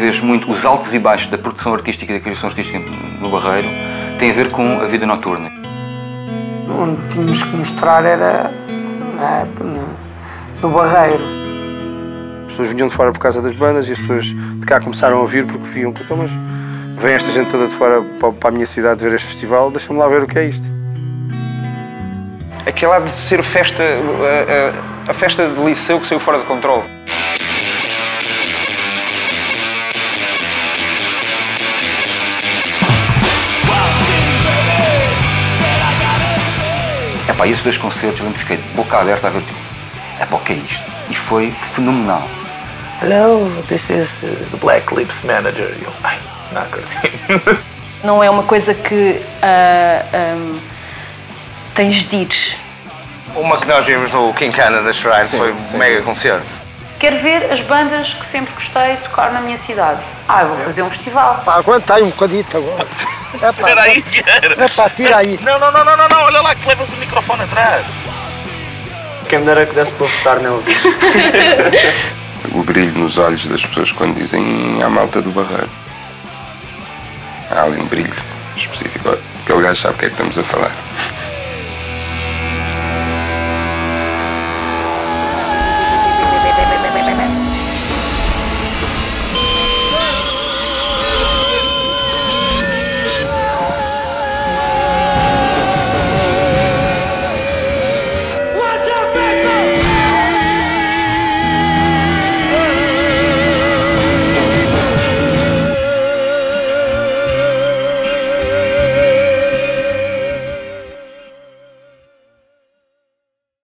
vês muito os altos e baixos da produção artística e da criação artística no Barreiro tem a ver com a vida noturna. Onde tínhamos que mostrar era né, no, Barreiro. As pessoas vinham de fora por causa das bandas e as pessoas de cá começaram a vir porque viam que então, mas vem esta gente toda de fora para a minha cidade ver este festival, deixa-me lá ver o que é isto. Aquela de ser festa, a, a, a festa de liceu que saiu fora de controle. Epá, esses dois concertos eu lembro que fiquei de boca aberta a ver tipo, epá, o que é isto? E foi fenomenal. Hello, this is uh, the Black Lips manager. Eu, ai, não acredito. Não é uma coisa que ah, um, tens de ir. Uma que nós vimos no King Canada Shrine foi um mega concerto. Quero ver as bandas que sempre gostei de tocar na minha cidade. Ah, eu vou fazer um festival. Pá, aguenta aí um bocadito agora. É pá, Espera aí, Vieira. é pá, tira aí. Não, não, não, não, não, não, olha lá que levas o microfone atrás. Quem me dera que desse para votar nele. o brilho nos olhos das pessoas quando dizem à malta do barreiro. Há ali um brilho específico. Aquele gajo sabe o que é que estamos a falar.